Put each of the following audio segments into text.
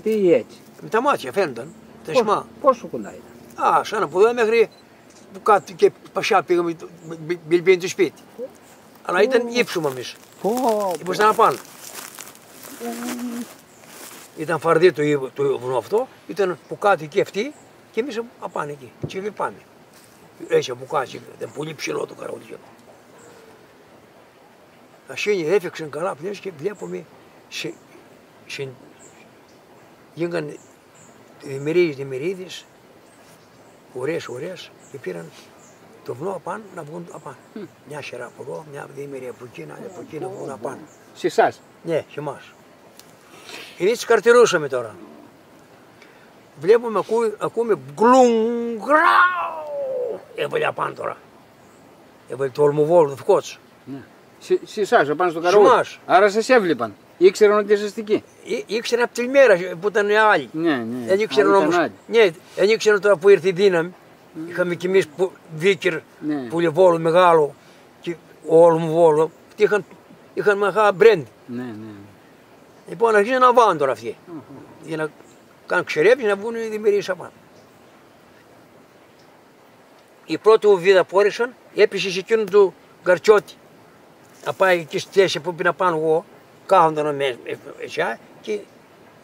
περπατεί ή έτσι. Με τα μάτια φαίνονταν. Τα Πώς- σιμά. Πόσο κοντά ήταν. Α, σαν από εδώ μέχρι που κάτω και πασιά πήγαμε το- μπη- μπιλμπίνι του σπίτι. Αλλά ήταν ύψωμα εμείς. Πω, πω. Ήμασταν απάνω. Ήταν φαρδί το, ύβο- το βουνό αυτό, ήταν που κάτω εκεί αυτή και εμείς απάνω εκεί. Και πάμε. Έτσι από κάτω, ήταν πολύ ψηλό το καρότιο. Ασύνη έφεξαν καλά πλέον και βλέπουμε σε, σε, γίναν δημιουργίες, δημιουργίες, ωραίες, ωραίες και πήραν το βουνό απάνω να βγουν απάνω. Μια σειρά από εδώ, μια διημερία από εκεί, άλλη από εκεί να βγουν απάνω. Σε εσάς. Ναι, σε εμάς. Εμείς τις καρτηρούσαμε τώρα. Βλέπουμε, ακού, ακούμε γκλουμ, γκράου. Έβαλε απάνω τώρα. Έβαλε το ολμοβόλο, το φκότσο. Ναι. Σε, σε εσάς, απάνω στο Σε καραούλι. εμάς. Άρα σας έβλεπαν. Ήξεραν ότι είσαστε εκεί. Ή- Ήξερα από τη μέρα που ήταν οι άλλοι. Ναι, ναι. Δεν ήξεραν Α, ήταν όμως, άλλοι. ναι, δεν ήξεραν τώρα που ήρθε η δύναμη. Είχαμε κι εμείς που, δίκερ, Ναι. πουλεβόλο μεγάλο και ολμοβόλο. Και είχαν, είχαν μεγάλα μπρέντ. Ναι, ναι. Λοιπόν, αρχίζουν να βάλουν τώρα αυτοί. Για να κάνουν ξερέψει να βγουν οι δημιουργίες απάνω. Η πρώτη ουβίδα που όρισαν έπεσε σε εκείνον του Γκαρτσότη. Να πάει εκεί στη θέση που πήγα πάνω εγώ, κάθονταν με εσιά και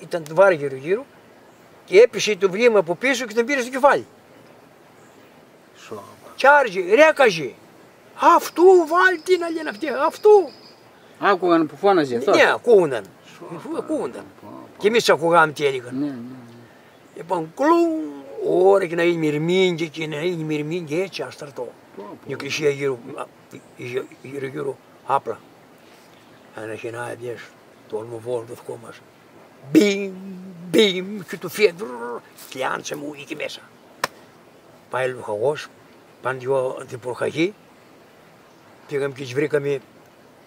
ήταν το βάρη γύρω γύρω και έπεσε το βλήμα από πίσω και τον πήρε στο κεφάλι. Σώπα. Και άρχισε, ρέκαζε. Αυτού βάλει τι να λένε αυτοί, αυτού. Άκουγαν που φώναζε αυτός; Ναι, ακούγονταν. Ακούγονταν. Και εμείς ακούγαμε τι έλεγαν. Ναι, ναι. Λοιπόν, κλου, ώρα και να είναι μυρμήγκια και να είναι μυρμήγκια έτσι αστρατό. Η εκκλησία γύρω, α, γύρω, γύρω, γύρω άπλα. Αν αρχινάει πιες το ολμοβόλο το δικό μας. Μπιμ, μπιμ και του φύγε, και άνσε μου εκεί μέσα. Πάει ο λοχαγός, πάνε δυο την προχαγή, πήγαμε και τις βρήκαμε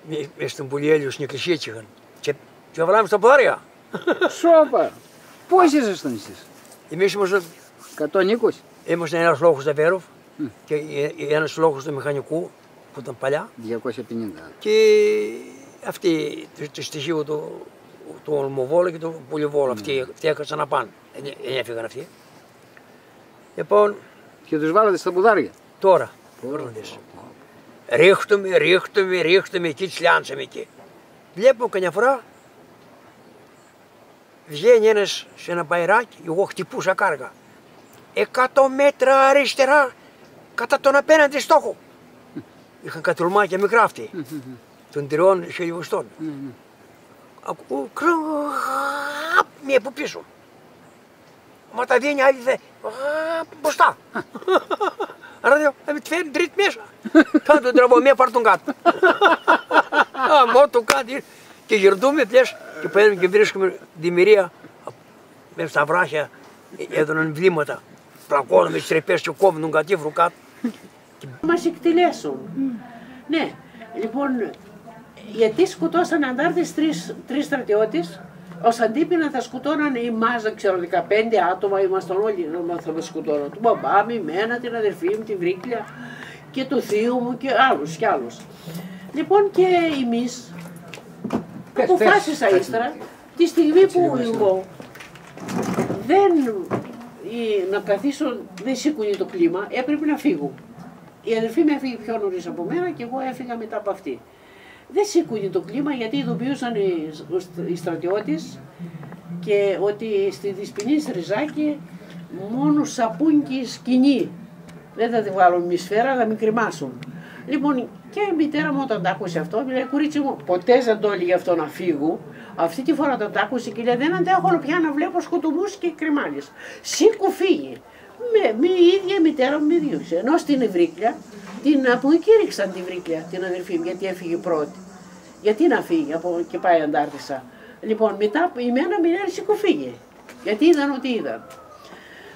με- μες στον Πολυέλιο στην εκκλησία και είχαν. Και, και βάλαμε στα ποδάρια. Σώπα. Πώς ήσασταν εσείς. Εμείς ήμασταν 120. Ήμασταν ένας λόγος του Βέροφ Μμ. και ένας λόγος του μηχανικού που ήταν παλιά 250. και αυτοί το, το στοιχείο του, του Ολμοβόλου και του Πολυβόλου. Αυτοί, αυτοί έκατσαν να πάνε. Δεν, δεν έφυγαν αυτοί. Λοιπόν, Και τους βάλατε στα πουδάρια. τώρα, όρνοντες. Ρίχτουμε, ρίχτουμε, ρίχτουμε εκεί, τις λιάνσαμε εκεί. Βλέπω καμιά φορά βγαίνει ένας σε ένα μπαϊράκι, εγώ χτυπούσα κάργα. Εκατό μέτρα αριστερά κατά τον απέναντι στόχο. Είχαν κατουρμάκια μικρά αυτοί, των τριών χιλιοστών. Ναι, ναι. Ακούω κραπ, μία από πίσω. Μα τα δίνει άλλη δε, «Γραπ», μπροστά. Άρα λέω, θα με τη φέρει τρίτη μέσα. Θα τον τραβώ μία, πάρ' τον κάτω. Α, μόνο το κάτω. Και γυρνούμε πλες και παίρνουμε και βρίσκουμε τη μυρία μέσα στα βράχια, έδωναν βλήματα. Πλακώνουμε τις τρυπές και κόβουν τον κατήφρου κάτω. μας εκτελέσουν. Ναι, λοιπόν, γιατί σκοτώσαν αντάρτες τρεις, τρεις στρατιώτες, ως αντίπεινα θα σκοτώνανε εμάς, δεν ξέρω, 15 άτομα ήμασταν όλοι να θα μας σκοτώναν. Του μπαμπά μου, εμένα, την αδερφή μου, την Βρύκλια και του θείου μου και άλλους κι άλλους. Λοιπόν και εμείς Πες, αποφάσισα πες. ύστερα, τη στιγμή που εγώ δεν ή να καθίσω, δεν σήκωνε το κλίμα, έπρεπε να φύγω. Η αδερφή μου έφυγε πιο νωρίς από μένα και εγώ έφυγα μετά από αυτή. Δεν σήκωνε το κλίμα γιατί ειδοποιούσαν οι, οι στρατιώτες και ότι στη δυσποινή Ριζάκη μόνος σαπούνι και σκηνή. Δεν θα τη βάλουν μη σφαίρα, θα με κρυμάσουν. Λοιπόν, και η μητέρα μου όταν τα άκουσε αυτό, μου λέει: Κορίτσι μου, ποτέ δεν το έλεγε αυτό να φύγω. Αυτή τη φορά όταν τα άκουσε και λέει: Δεν αντέχω όλο πια να βλέπω σκοτωμούς και κρυμάλες. Σήκω φύγει. Με, με η ίδια η μητέρα μου με διώξε. Ενώ στην Ευρύκλια, την αποκήρυξαν την Ευρύκλια, την αδερφή μου, γιατί έφυγε πρώτη. Γιατί να φύγει από και πάει αντάρτησα. Λοιπόν, μετά η μένα με λέει: Σήκω φύγε. Γιατί είδαν ότι είδαν.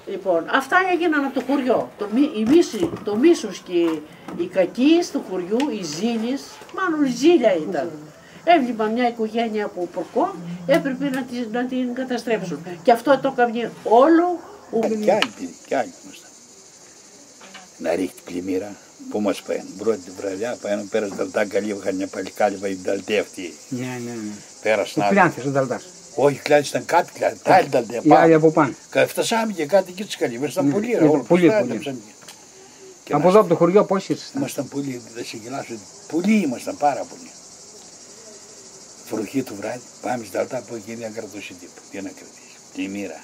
Λοιπόν, αυτά έγιναν από το χωριό. Το, μη- η μίση, το μίσος και οι κακίες του χωριού, οι ζήλες, μάλλον ζήλια ήταν. Έβλεπαν μια οικογένεια από πορκό, έπρεπε να, τη- να την καταστρέψουν. Και αυτό το έκανε όλο ο Κι άλλοι, κι άλλοι ήμασταν. Να ρίχνει πλημμύρα. Πού μας πάνε, πρώτη βραδιά, πάνε πέρασε τα καλή, είχαν μια παλικάλη, είπα, η νταλτή αυτή. Ναι, ναι, ναι. Πέρασαν Ο άλλοι. Πλιάνθης, ο Δαλτάς. Όχι, κλάδι ήταν κάτι, κλάδι. Τα άλλη τα Οι άλλοι πάνω. από πάνω. Κα- Φτασάμε και κάτι εκεί τις καλύβες, ήταν Ναι, πολύ ήταν ρε, όλο πολύ, το στάδιο πολύ. ήταν ψωμί. Και Από να- εδώ από το χωριό πώς ήρθατε. Ήμασταν πολύ, δεν σε γελάσω, πολλοί ήμασταν πάρα πολλοί. Βροχή του βράδυ, πάμε στα αλτά από εκεί δεν κρατούσε τίποτα. Τι να κρατήσει. Τη μοίρα.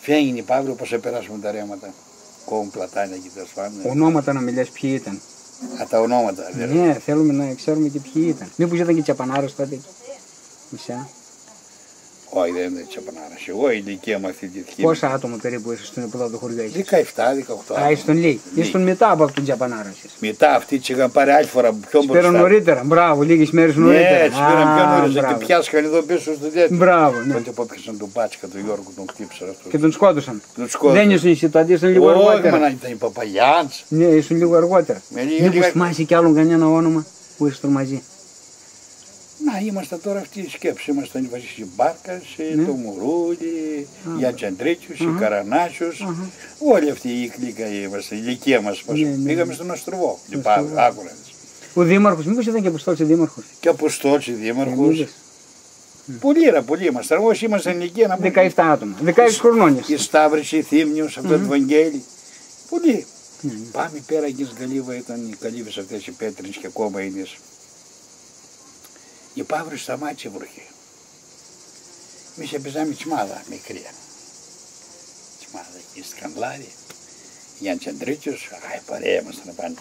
Φαίνεται η Παύλο πως περάσουμε τα ρέματα. Κόβουν πλατάνια και τέλος πάντων. Ονόματα να μιλάς ποιοι ήταν. Α, τα ονόματα. δεν Ναι, θέλουμε να ξέρουμε και ποιοι ήταν. Μήπως ήταν και τσαπανάρος τότε. Μισά. Όχι, δεν είναι τσαπανάρας. Εγώ η ηλικία μου αυτή τη δική. Πόσα άτομα περίπου ήσασταν στον από το χωριό εσείς. 17-18. Α, ήσουν λίγοι. Ναι. Ήσουν μετά από τον τσαπανάρο εσείς. Μετά αυτοί τις είχαν πάρει άλλη φορά πιο Τους πήραν μπροστά. νωρίτερα. Μπράβο, λίγες μέρες νωρίτερα. Ναι, τις πήραν πιο Α, νωρίς μπράβο. και πιάσκαν εδώ πίσω στο τέτοιο. Μπράβο, ναι. Τότε που έπιασαν τον Πάτσικα, τον Γιώργο, τον χτύπησαν αυτό. Και τον σκότωσαν. Τον σκότωσαν. Δεν ήσουν εσύ τότε, ήσουν λίγο Όχι, μα αργότερα. να ήταν η Παπαγιάντς. Ναι, ήσουν λίγο αργότερα. Με λίγα- Μήπως λίγα- θυμάσαι κι άλλον κανένα όνομα που ήσασταν μαζί; Να, είμαστε τώρα αυτή η σκέψη. Ήμασταν η Βασίλη Μπάρκας, Ναι. το Μουρούλη, η Αντζαντρίτσιος, η Αχα. Καρανάσιος. Αχα. Όλη αυτή η κλίκα είμαστε, η ηλικία μας. Ναι, ναι, ναι. Πήγαμε στον Αστροβό. Στον Πάμε, Αστροβό. άκου να δεις. Ο Δήμαρχος, μήπως ήταν και αποστόλης Δήμαρχος; Και Αποστόλης, Δήμαρχος. Είδες. Πολλοί ρε, πολλοί ήμασταν. Όσοι ήμασταν ηλικία να πούμε. 17 άτομα. 16 χρονών Η ήσασταν. Σταύρηση, η Θήμνιος, αυτό το Βαγγέλη. Πολλοί. Ναι. Πάμε πέρα εκεί στην Καλύβα, ήταν οι καλύβες αυτές οι πέτρινες και ακόμα είναι. Η Παύρη σταμάτησε η βροχή. Εμείς έπαιζαμε τσιμάδα μικρή. Τσιμάδα εκεί στην Κανλάρη. Γιάννη Τσαντρίτσιος, α, η παρέα μας να πάνε